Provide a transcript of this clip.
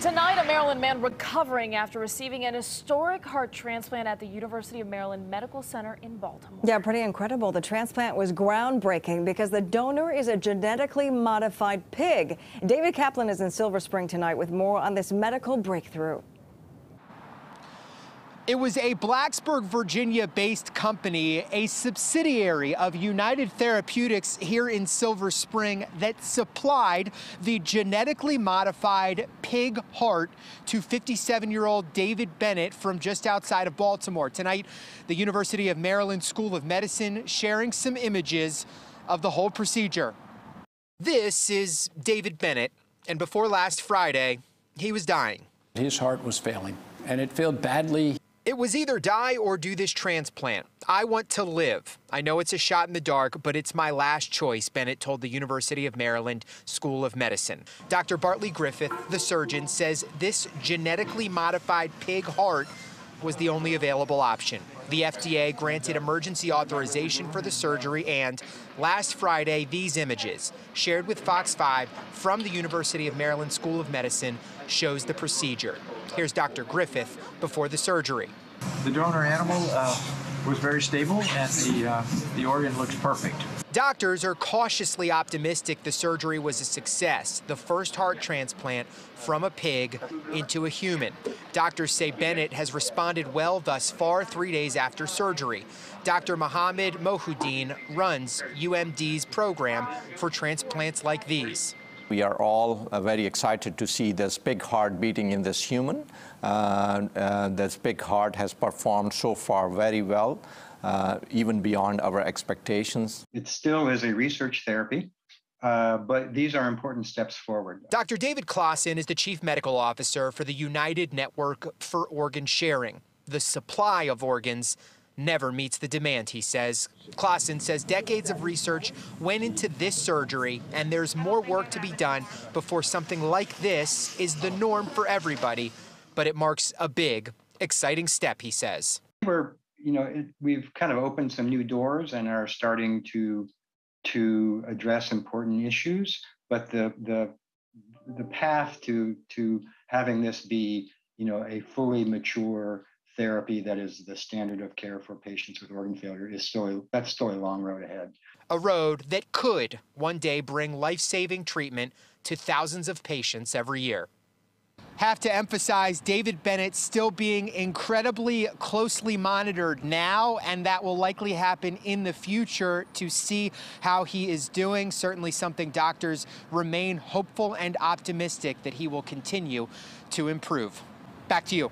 Tonight, a Maryland man recovering after receiving an historic heart transplant at the University of Maryland Medical Center in Baltimore. Yeah, pretty incredible. The transplant was groundbreaking because the donor is a genetically modified pig. David Kaplan is in Silver Spring tonight with more on this medical breakthrough. It was a Blacksburg, Virginia based company, a subsidiary of United Therapeutics here in Silver Spring, that supplied the genetically modified pig heart to 57 year old David Bennett from just outside of Baltimore. Tonight, the University of Maryland School of Medicine sharing some images of the whole procedure. This is David Bennett, and before last Friday, he was dying. His heart was failing, and it failed badly. It was either die or do this transplant. I want to live. I know it's a shot in the dark, but it's my last choice, Bennett told the University of Maryland School of Medicine. Dr. Bartley Griffith, the surgeon, says this genetically modified pig heart was the only available option. The FDA granted emergency authorization for the surgery, and last Friday, these images, shared with Fox 5 from the University of Maryland School of Medicine, shows the procedure. Here's Dr. Griffith before the surgery. The donor animal uh, was very stable, and the, uh, the organ looks perfect. Doctors are cautiously optimistic the surgery was a success, the first heart transplant from a pig into a human. Doctors say Bennett has responded well thus far, three days after surgery. Dr. Mohammed Mohiuddin runs UMD's program for transplants like these. We are all uh, very excited to see this big heart beating in this human. Uh, uh, this big heart has performed so far very well, uh, even beyond our expectations. It still is a research therapy. Uh, but these are important steps forward. Dr. David Klassen is the Chief Medical Officer for the United Network for Organ Sharing. The supply of organs never meets the demand, he says. Klassen says decades of research went into this surgery, and there's more work to be done before something like this is the norm for everybody. But it marks a big, exciting step, he says. We're, you know, it, we've kind of opened some new doors and are starting to to address important issues, but the the the path to to having this be, you know, a fully mature therapy that is the standard of care for patients with organ failure is still that's still a long road ahead. A road that could one day bring life-saving treatment to thousands of patients every year. Have to emphasize David Bennett still being incredibly closely monitored now, and that will likely happen in the future to see how he is doing. Certainly, something doctors remain hopeful and optimistic that he will continue to improve. Back to you.